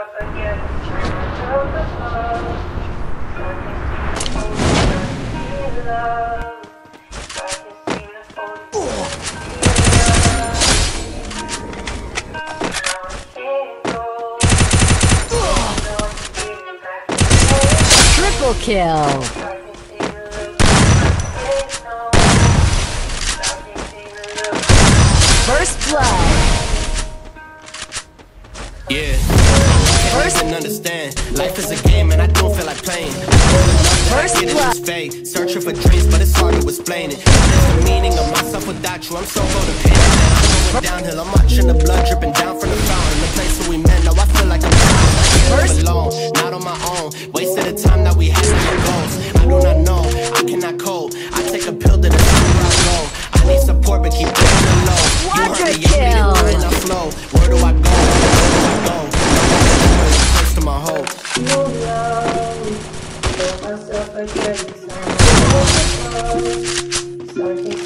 Triple kill. I can see the look on your face now. I can see the look. First blood. Yeah. Can't even understand. Life is a game and I don't feel like playing. First Get it blood. is fake. Searching for dreams, but it's hard to explain it. The meaning of myself without you. I'm so codependent. I'm going downhill. I'm watching the blood dripping down from the fountain. The place where we met. Now I feel like I'm. I alone, not on my own. Wasted the time that we had goals. I do not know. I cannot cope. I take a pill to the where I go. I need support, but keep putting it low. You me, to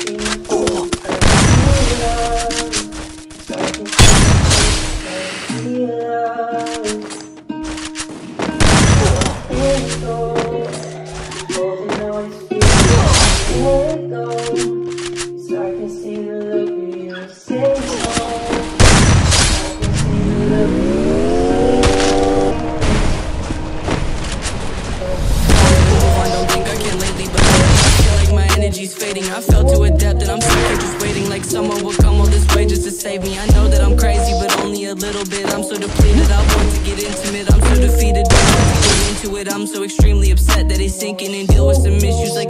energy's fading. I fell to a depth and I'm here just waiting like someone will come all this way just to save me. I know that I'm crazy, but only a little bit. I'm so depleted, I want to get intimate. I'm so defeated, don't into it. I'm so extremely upset that it's sinking and deal with some issues like.